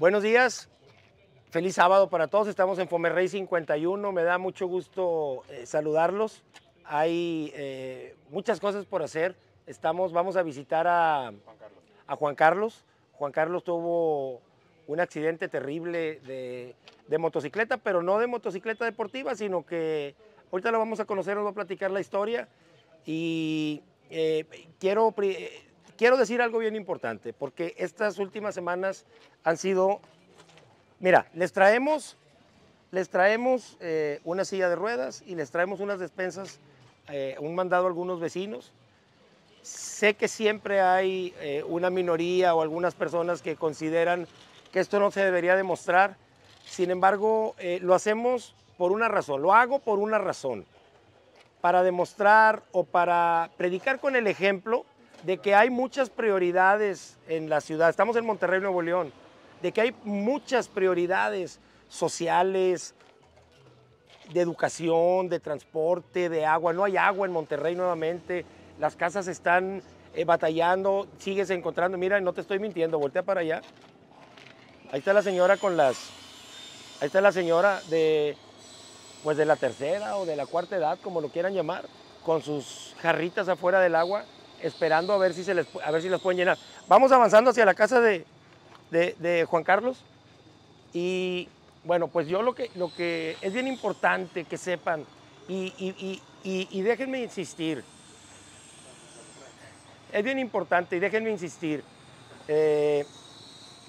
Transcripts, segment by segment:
Buenos días, feliz sábado para todos. Estamos en Fomerrey 51. Me da mucho gusto eh, saludarlos. Hay eh, muchas cosas por hacer. Estamos, vamos a visitar a Juan Carlos. Juan Carlos tuvo un accidente terrible de, motocicleta, pero no de motocicleta deportiva, sino que ahorita lo vamos a conocer, nos va a platicar la historia. Y eh, quiero, quiero decir algo bien importante, porque estas últimas semanas han sido, mira, les traemos, les traemos eh, una silla de ruedas y les traemos unas despensas, eh, un mandado a algunos vecinos. Sé que siempre hay eh, una minoría o algunas personas que consideran que esto no se debería demostrar. Sin embargo, lo hacemos por una razón, lo hago por una razón, para demostrar o para predicar con el ejemplo de que hay muchas prioridades en la ciudad. Estamos en Monterrey, Nuevo León, de que hay muchas prioridades sociales, de educación, de transporte, de agua. No hay agua en Monterrey nuevamente. Las casas están eh, batallando, sigues encontrando. Mira, no te estoy mintiendo, voltea para allá. Ahí está la señora con las. Ahí está la señora de. Pues de la tercera o de la cuarta edad, como lo quieran llamar, con sus jarritas afuera del agua, esperando a ver si, se les, a ver si las pueden llenar. Vamos avanzando hacia la casa de, de- Juan Carlos. Y bueno, pues yo lo que, lo que es bien importante que sepan, y, y- y- déjenme insistir, es bien importante y déjenme insistir, eh,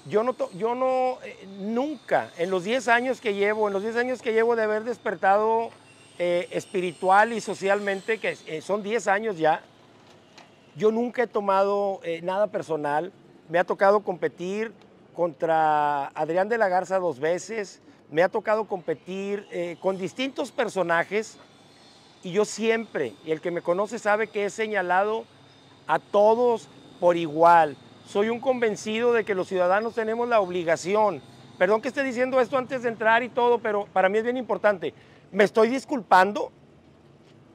yo no, yo no eh, nunca, en los 10 años que llevo, en los 10 años que llevo de haber despertado eh, espiritual y socialmente, que son 10 años ya, yo nunca he tomado eh, nada personal. Me ha tocado competir contra Adrián de la Garza dos veces. Me ha tocado competir eh, con distintos personajes. Y yo siempre, y el que me conoce sabe que he señalado a todos por igual. Soy un convencido de que los ciudadanos tenemos la obligación. Perdón que esté diciendo esto antes de entrar y todo, pero para mí es bien importante. Me estoy disculpando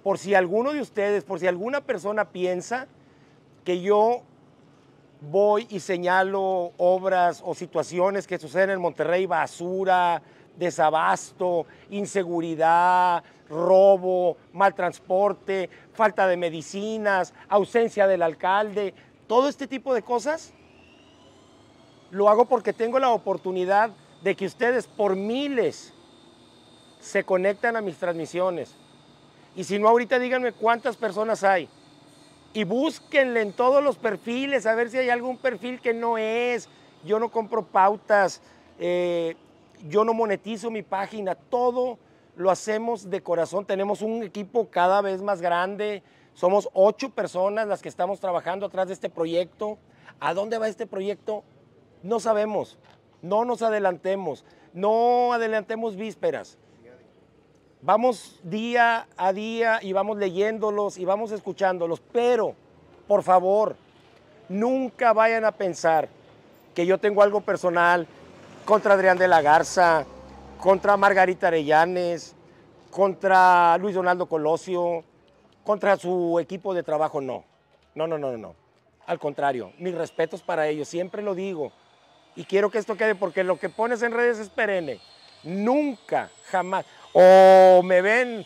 por si alguno de ustedes, por si alguna persona piensa que yo voy y señalo obras o situaciones que suceden en Monterrey, basura, desabasto, inseguridad, robo, mal transporte, falta de medicinas, ausencia del alcalde, todo este tipo de cosas, lo hago porque tengo la oportunidad de que ustedes por miles se conectan a mis transmisiones. Y si no, ahorita díganme cuántas personas hay y búsquenle en todos los perfiles a ver si hay algún perfil que no es. Yo no compro pautas, eh, yo no monetizo mi página, todo lo hacemos de corazón. Tenemos un equipo cada vez más grande, somos ocho personas las que estamos trabajando atrás de este proyecto. ¿A dónde va este proyecto? No sabemos, no nos adelantemos, no adelantemos vísperas. Vamos día a día y vamos leyéndolos y vamos escuchándolos, pero por favor, nunca vayan a pensar que yo tengo algo personal contra Adrián de la Garza, contra Margarita Arellanes, contra Luis Donaldo Colosio, contra su equipo de trabajo, no. No, no, no, no. Al contrario, mis respetos para ellos, siempre lo digo. Y quiero que esto quede porque lo que pones en redes es perenne. Nunca, jamás. O me ven,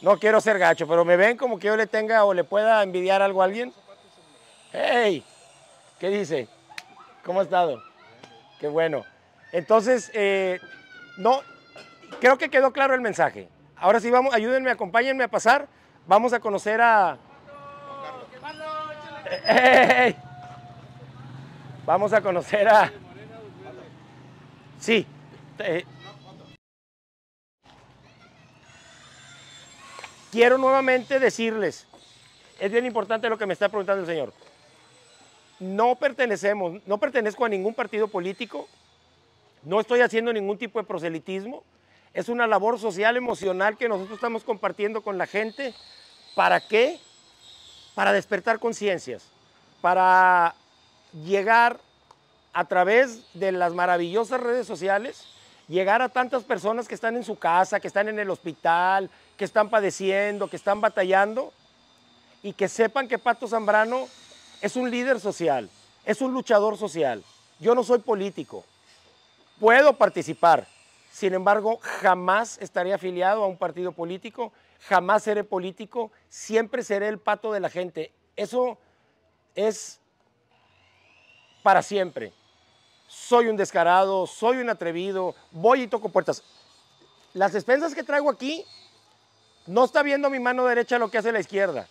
no quiero ser gacho, pero me ven como que yo le tenga o le pueda envidiar algo a alguien. ¡Hey! ¿Qué dice? ¿Cómo ha estado? Qué bueno. Entonces, eh, no, creo que quedó claro el mensaje. Ahora sí, vamos, ayúdenme, acompáñenme a pasar. Vamos a conocer a. ¡Ey! Vamos a conocer a. Sí. eh, quiero nuevamente decirles, es bien importante lo que me está preguntando el señor. No pertenecemos, no pertenezco a ningún partido político, no estoy haciendo ningún tipo de proselitismo, es una labor social, emocional que nosotros estamos compartiendo con la gente. ¿Para qué? Para despertar conciencias, para llegar a través de las maravillosas redes sociales, llegar a tantas personas que están en su casa, que están en el hospital, que están padeciendo, que están batallando, y que sepan que Pato Zambrano es un líder social, es un luchador social. Yo no soy político. puedo participar. Sin embargo, jamás estaré afiliado a un partido político, jamás seré político, siempre seré el pato de la gente. Eso es para siempre. Soy un descarado, soy un atrevido, voy y toco puertas. Las despensas que traigo aquí, no está viendo mi mano derecha lo que hace la izquierda.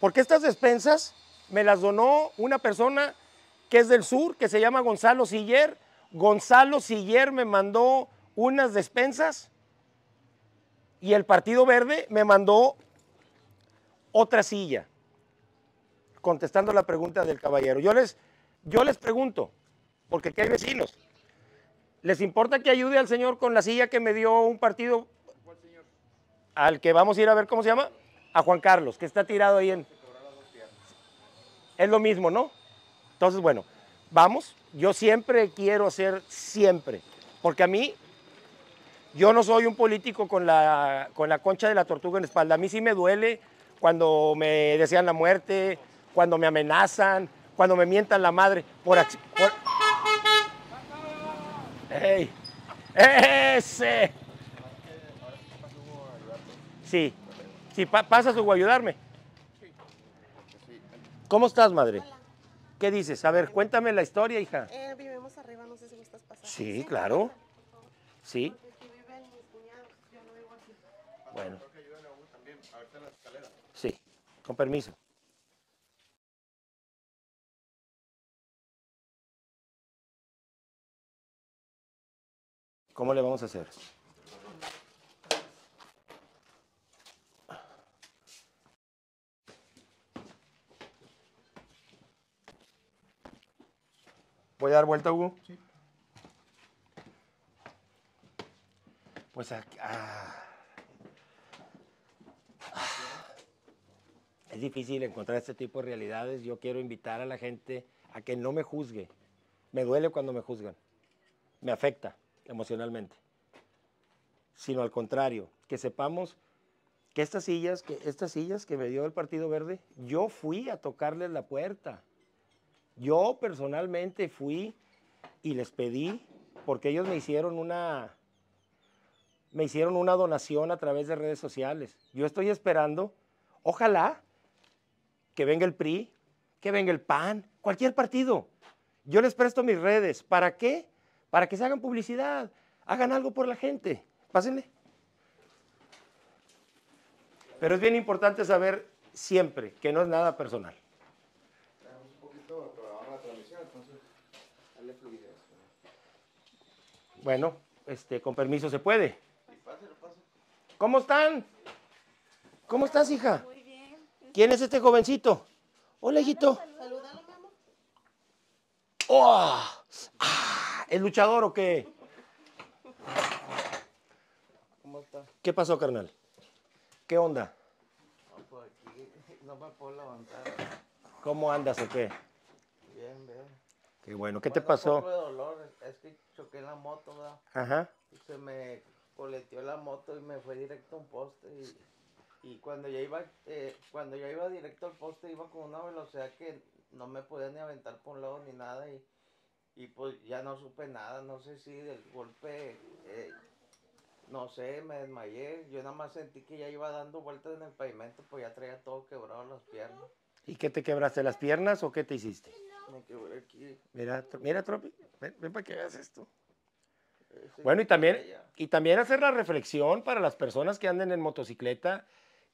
Porque estas despensas me las donó una persona que es del sur, que se llama Gonzalo Siller. Gonzalo Siller me mandó unas despensas y el Partido Verde me mandó otra silla, contestando la pregunta del caballero. Yo les, yo les pregunto, porque aquí hay vecinos, ¿les importa que ayude al señor con la silla que me dio un partido? Al que vamos a ir a ver cómo se llama, a Juan Carlos, que está tirado ahí en... Es lo mismo, ¿no? Entonces, bueno, vamos. Yo siempre quiero hacer, siempre, porque a mí yo no soy un político con la, con la concha de la tortuga en la espalda. A mí sí me duele cuando me desean la muerte, cuando me amenazan, cuando me mientan la madre. Por, por... ¡Ey! ¡Ese! Sí, sí, pa pasa su ayudarme. ¿Cómo estás, madre? Hola. ¿Qué dices? A ver, cuéntame la historia, hija. Eh, vivimos arriba, no sé si gustas pasar. Sí, claro. Sí, bueno. Sí, con permiso. ¿Cómo le vamos a hacer? ¿Voy a dar vuelta, Hugo? Sí. Pues aquí, ah. Es difícil encontrar este tipo de realidades. Yo quiero invitar a la gente a que no me juzgue. Me duele cuando me juzgan. Me afecta emocionalmente. Sino al contrario, que sepamos que estas sillas, que estas sillas que me dio el Partido Verde, yo fui a tocarles la puerta. Yo personalmente fui y les pedí, porque ellos me hicieron una, me hicieron una donación a través de redes sociales. Yo estoy esperando, ojalá, que venga el PRI, que venga el PAN, cualquier partido. Yo les presto mis redes. ¿Para qué? Para que se hagan publicidad, hagan algo por la gente. Pásenle. Pero es bien importante saber siempre que no es nada personal. Tenemos un poquito programada la transmisión, entonces dale fluidez. Bueno, este, con permiso se puede. ¿Cómo están? ¿Cómo estás, hija? Muy bien. ¿Quién es este jovencito? Hola, hijito. Salúdalo, mi amor. ¡Oh! Ah, ¿El luchador o qué? ¿Cómo está? ¿Qué pasó, carnal? ¿Qué onda? No, por aquí no me puedo levantar. ¿Cómo andas o qué? Bien, bien. Qué bueno. ¿Qué te Bueno, un poco pasó? de dolor, es que choqué en la moto, ¿verdad? Ajá. Y se me coleteó la moto y me fue directo a un poste y, y cuando ya iba eh, cuando ya iba directo al poste iba con una velocidad que no me podía ni aventar por un lado ni nada y, y pues ya no supe nada, no sé si del golpe eh, no sé, me desmayé, yo nada más sentí que ya iba dando vueltas en el pavimento, pues ya traía todo quebrado las piernas. ¿Y qué te quebraste las piernas o qué te hiciste? Me quebré aquí. Mira, tro- mira, Tropi, ven, ven para que veas esto. Bueno, y también, y también hacer la reflexión para las personas que anden en motocicleta,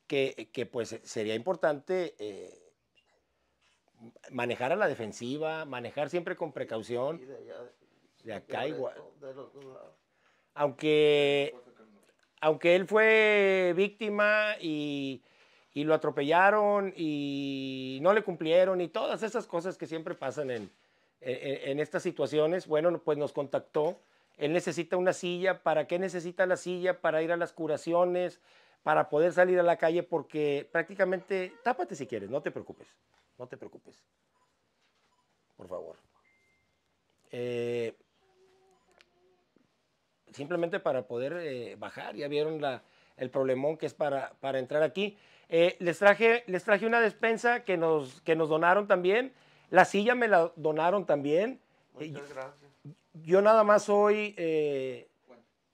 que, que, pues sería importante eh, manejar a la defensiva, manejar siempre con precaución, de allá, de me acá igual. De los aunque, aunque él fue víctima y, y lo atropellaron y no le cumplieron y todas esas cosas que siempre pasan en, en- en estas situaciones, bueno, pues nos contactó. Él necesita una silla. ¿Para qué necesita la silla? Para ir a las curaciones, para poder salir a la calle, porque prácticamente, tápate si quieres, no te preocupes, no te preocupes. Por favor. Eh, simplemente para poder eh, bajar. Ya vieron la- el problemón que es para, para entrar aquí. Eh, les, traje, les traje una despensa que nos, que nos donaron también. La silla me la donaron también. Muchas gracias. yo nada más soy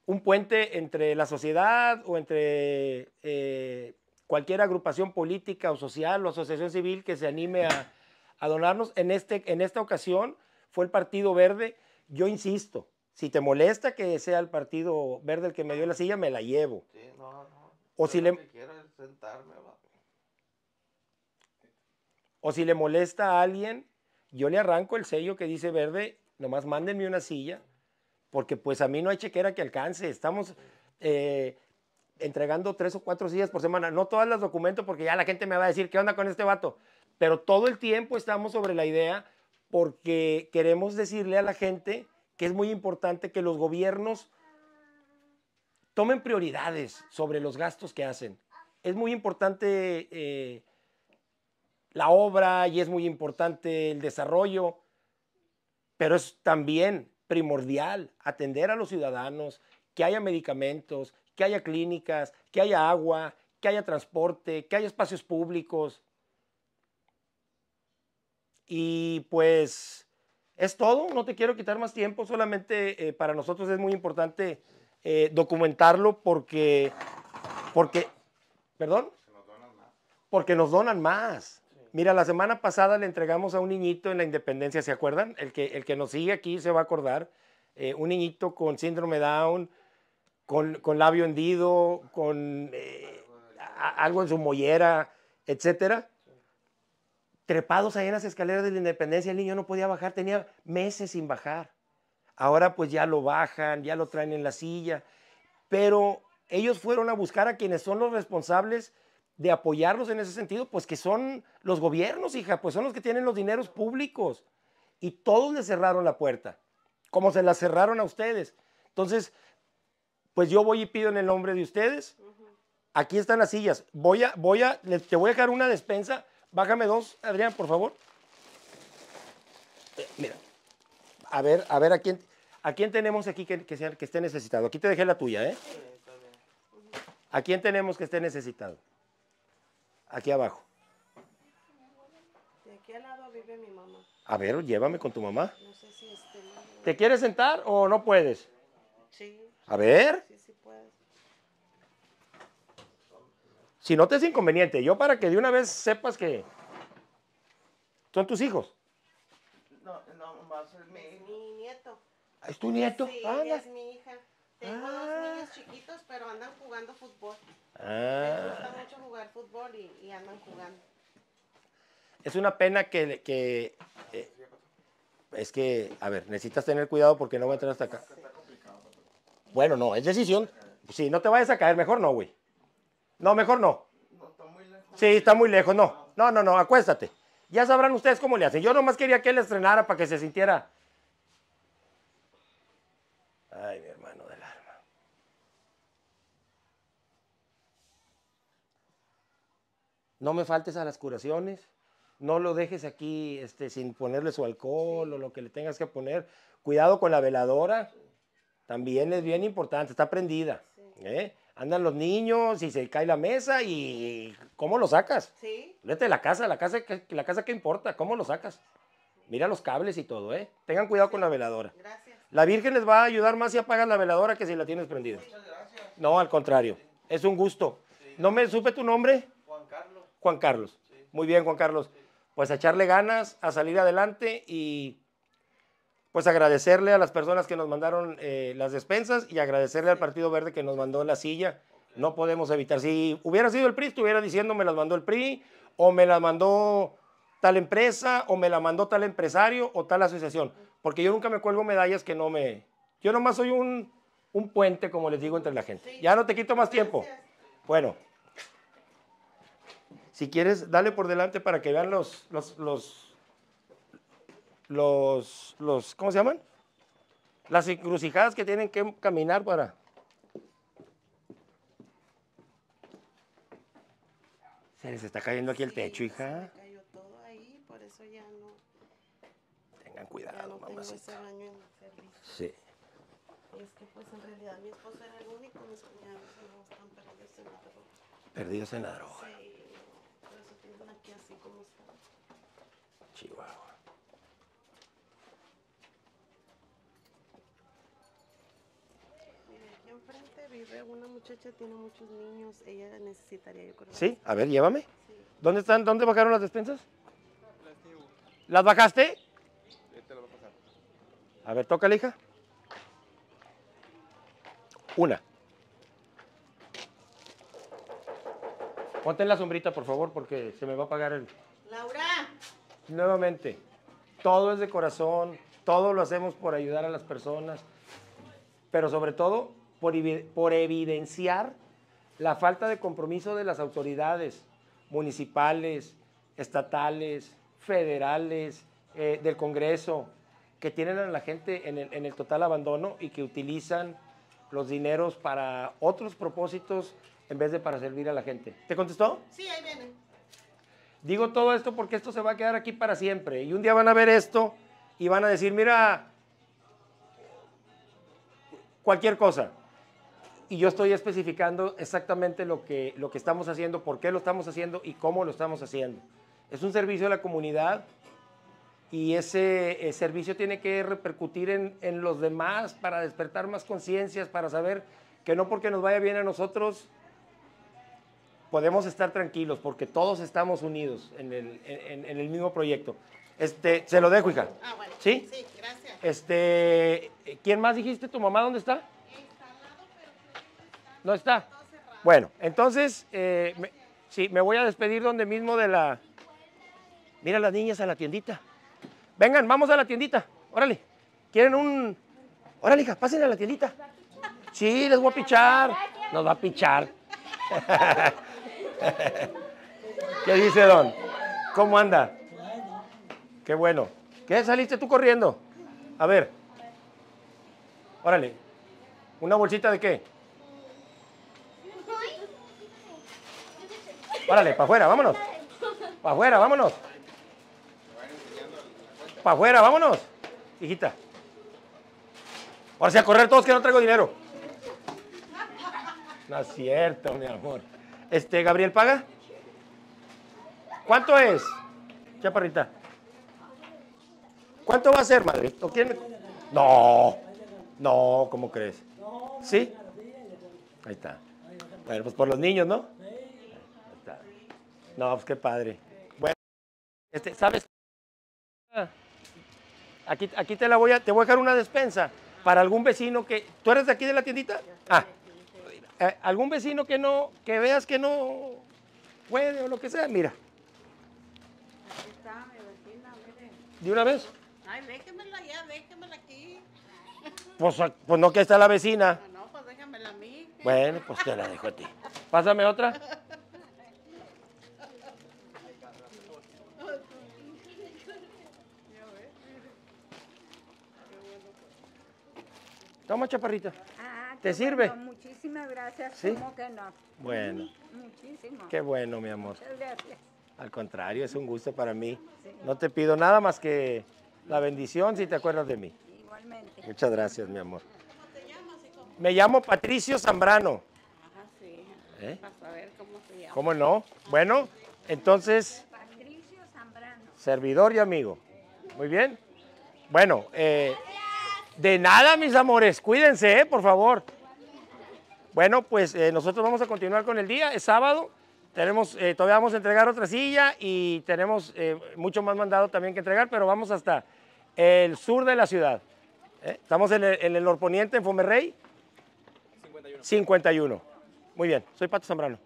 un puente entre la sociedad o entre cualquier agrupación política o social o asociación civil que se anime a, a donarnos. En, este, en esta ocasión fue el Partido Verde. Yo insisto, si te molesta que sea el Partido Verde el que me dio la silla, me la llevo. Sí, no, no. O Yo si le- sentarme. O si le molesta a alguien, yo le arranco el sello que dice verde, nomás mándenme una silla, porque pues a mí no hay chequera que alcance. Estamos eh, entregando tres o cuatro sillas por semana. No todas las documento porque ya la gente me va a decir, ¿qué onda con este vato? Pero todo el tiempo estamos sobre la idea porque queremos decirle a la gente que es muy importante que los gobiernos tomen prioridades sobre los gastos que hacen. Es muy importante eh, la obra y es muy importante el desarrollo, pero es también primordial atender a los ciudadanos, que haya medicamentos, que haya clínicas, que haya agua, que haya transporte, que haya espacios públicos. Y pues es todo, no te quiero quitar más tiempo, solamente eh, para nosotros es muy importante eh, documentarlo porque, porque, perdón, porque nos donan más. Mira, la semana pasada le entregamos a un niñito en la Independencia, ¿se acuerdan? El que, el que nos sigue aquí se va a acordar. eh, un niñito con síndrome Down, con, con labio hendido, con eh, algo en su mollera, etcétera. Trepados ahí en las escaleras de la Independencia, el niño no podía bajar, tenía meses sin bajar. Ahora pues ya lo bajan, ya lo traen en la silla, pero ellos fueron a buscar a quienes son los responsables de apoyarlos en ese sentido, pues que son los gobiernos, hija, pues son los que tienen los dineros públicos. Y todos le cerraron la puerta, como se la cerraron a ustedes. Entonces, pues yo voy y pido en el nombre de ustedes. Aquí están las sillas. Voy a, voy a, te voy a dejar una despensa. Bájame dos, Adrián, por favor. Eh, mira, a ver, a ver a quién, a quién tenemos aquí que, que, sea- que esté necesitado. Aquí te dejé la tuya, ¿eh? ¿A quién tenemos que esté necesitado? Aquí abajo. De aquí al lado vive mi mamá. A ver, llévame con tu mamá. No sé si este. ¿Te quieres sentar o no puedes? Sí, A ver, sí, sí si no te es inconveniente, yo para que de una vez sepas que son tus hijos. No, no, más es mi Es hijo. mi nieto. ¿Es tu nieto? Sí, Anda. es mi hija. Tengo Ah. dos niños chiquitos, pero andan jugando fútbol. Les Ah, gusta mucho jugar fútbol y, y andan jugando. es una pena que, que, eh, es que, a ver, necesitas tener cuidado porque no va a entrar hasta acá. Bueno, no, es decisión. Si no te vayas a caer, mejor no, güey. No, mejor no. No, está muy lejos. Sí, está muy lejos, no. No, no, no, acuéstate. Ya sabrán ustedes cómo le hacen. Yo nomás quería que él estrenara para que se sintiera. Ay, mi hermano del alma. No me faltes a las curaciones. No lo dejes aquí este, sin ponerle su alcohol o lo que le tengas que poner. Cuidado con la veladora. También es bien importante. Está prendida. ¿eh? Andan los niños y se cae la mesa y ¿cómo lo sacas? Sí, Vete de la casa, la casa, la casa que importa, ¿cómo lo sacas? Mira los cables y todo, ¿eh? Tengan cuidado con la veladora. gracias. La Virgen les va a ayudar más si apagas la veladora que si la tienes prendida. Muchas gracias, No, al contrario. Es un gusto. ¿No me supe tu nombre? Juan Carlos. Juan Carlos. Muy bien, Juan Carlos. Pues a echarle ganas, a salir adelante y pues agradecerle a las personas que nos mandaron eh, las despensas y agradecerle al Partido Verde que nos mandó la silla. No podemos evitar. Si hubiera sido el PRI, estuviera diciendo me las mandó el PRI o me las mandó tal empresa o me la mandó tal empresario o tal asociación. Porque yo nunca me cuelgo medallas que no me... Yo nomás soy un, un puente, como les digo, entre la gente. Ya no te quito más tiempo. Bueno, si quieres, dale por delante para que vean los, los, los, los- ¿cómo se llaman? Las encrucijadas que tienen que caminar para... Se les está cayendo aquí el techo, Se hija. me cayó todo ahí, por eso ya no, Tengan cuidado, no mamacita. baño en. Sí. Y es que pues en realidad mi esposo era el único, mis cuñados no están perdidos en la droga. Perdidos en la droga. Sí, por eso tienen aquí así como están. Chihuahua. Enfrente vive una muchacha, tiene muchos niños. Ella necesitaría, yo creo. ¿Sí? A ver, llévame. ¿Dónde están? ¿Dónde bajaron las despensas? ¿Las bajaste? A ver, toca, hija. Una. Ponte en la sombrita, por favor, porque se me va a apagar el... Laura. Nuevamente, todo es de corazón, todo lo hacemos por ayudar a las personas, pero sobre todo por, evi- por evidenciar la falta de compromiso de las autoridades municipales, estatales, federales, eh, del Congreso, que tienen a la gente en el, en el total abandono y que utilizan los dineros para otros propósitos en vez de para servir a la gente. ¿Te contestó? Sí, ahí viene. Digo todo esto porque esto se va a quedar aquí para siempre. Y un día van a ver esto y van a decir, mira, cualquier cosa. Y yo estoy especificando exactamente lo que, lo que estamos haciendo, por qué lo estamos haciendo y cómo lo estamos haciendo. Es un servicio a la comunidad y ese eh, servicio tiene que repercutir en, en los demás para despertar más conciencias, para saber que no porque nos vaya bien a nosotros podemos estar tranquilos porque todos estamos unidos en el, en- en el mismo proyecto. Este, se lo dejo, hija. Ah, bueno. ¿Sí? Sí, gracias. Este, ¿quién más dijiste? ¿Tu mamá dónde está? No está. Bueno, entonces, eh, me- sí, me voy a despedir donde mismo de la... Mira las niñas a la tiendita. Vengan, vamos a la tiendita. Órale. ¿Quieren un...? Órale, hija, pasen a la tiendita. Sí, les voy a pichar. Nos va a pichar. ¿Qué dice Don? ¿Cómo anda? Qué bueno. ¿Qué saliste tú corriendo? A ver. Órale. ¿Una bolsita de qué? Órale, para afuera, vámonos. Para afuera, vámonos. Para afuera, vámonos. Hijita. Ahora sí a correr todos que no traigo dinero. No es cierto, mi amor. Este, Gabriel, ¿paga? ¿Cuánto es? Chaparrita. ¿Cuánto va a ser, madre? ¿O quién? No, no, ¿cómo crees? ¿Sí? Ahí está. Bueno, pues por los niños, ¿no? No, pues qué padre. Bueno, este, ¿sabes? Aquí, aquí te la voy a, te voy a dejar una despensa para algún vecino que, ¿tú eres de aquí de la tiendita? Ah, eh, algún vecino que no, que veas que no puede o lo que sea, mira, Aquí está mi vecina, mire. de una vez. Ay, déjemela ya, déjemela aquí. Pues, ah, pues no que está la vecina. No, no, pues déjamela a mí. Bueno, pues te la dejo a ti. Pásame otra. Toma, chaparrita. Ah, ¿Te sirve? bueno, Muchísimas gracias. ¿Sí? ¿Cómo que no? Bueno, Muchísimo. qué bueno, mi amor. Muchas gracias. Al contrario, es un gusto para mí. No te pido nada más que la bendición si te acuerdas de mí. Igualmente. Muchas gracias, mi amor. Me llamo Patricio Zambrano. Ah, sí. ¿Eh? Para saber cómo se llama. ¿Cómo no? Bueno, entonces, Patricio Zambrano. servidor y amigo. Muy bien. Bueno, eh, de nada, mis amores. Cuídense, eh, por favor. Bueno, pues eh, nosotros vamos a continuar con el día. Es sábado. Tenemos, eh, todavía vamos a entregar otra silla y tenemos mucho más mandado también que entregar, pero vamos hasta el sur de la ciudad. Estamos en el, en el norponiente, en Fomerrey. 51. 51. Muy bien, soy Pato Zambrano.